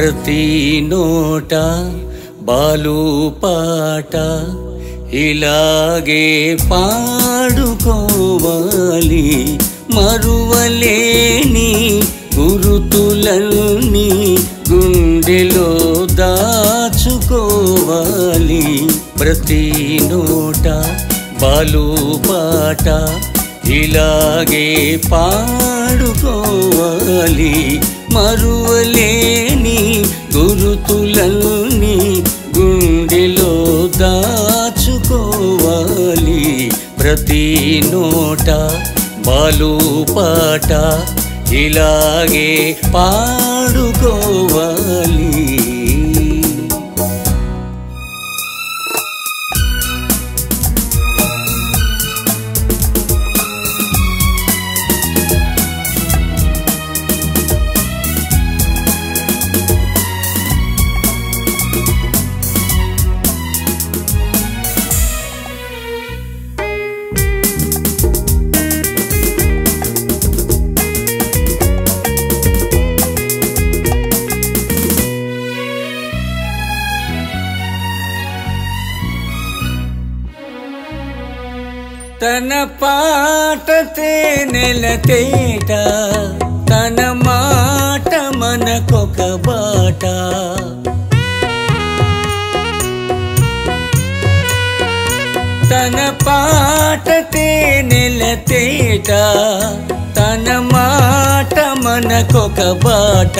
ప్రతి నోట బాలు పాట ఇలాగే పాడుకోవాలి. మరువలేని గురుతులన్నీ గుండెలో దాచుకోవాలి. ప్రతి నోట బాలు పాట ఇలాగే పాడుకోవాలి మరువలేని గురుతులన్నీ గుండెలో దాచుకోవాలి. ప్రతి నోట బాలు పాట ఇలాగే పాడుకోవాలి. తన పాట తేనెల తేట తన మాట మనకొక బాట. తన పాట తేనెల తేట తన మాట మనకొక బాట.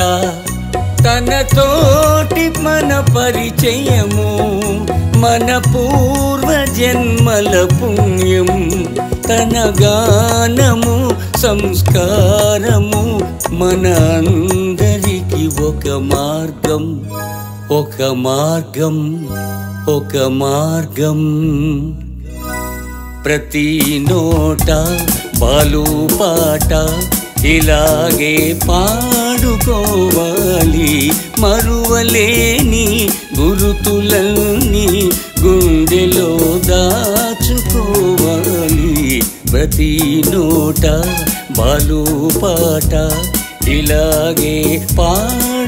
తన తోటి మన పరిచయము మన పూర్వ జన్మల పుణ్యం తన గానము సంస్కారము మన అందరికి ఒక మార్గం ఒక మార్గం ఒక మార్గం ప్రతి నోట బాలు పాట ఇలాగే పాడుకోవాలి మరువలేని గురుతులన్నీ గుండెలో దాచుకోవాలి. ప్రతి నోట బాలు పాట ఇలాగే పాడుకోవాలి.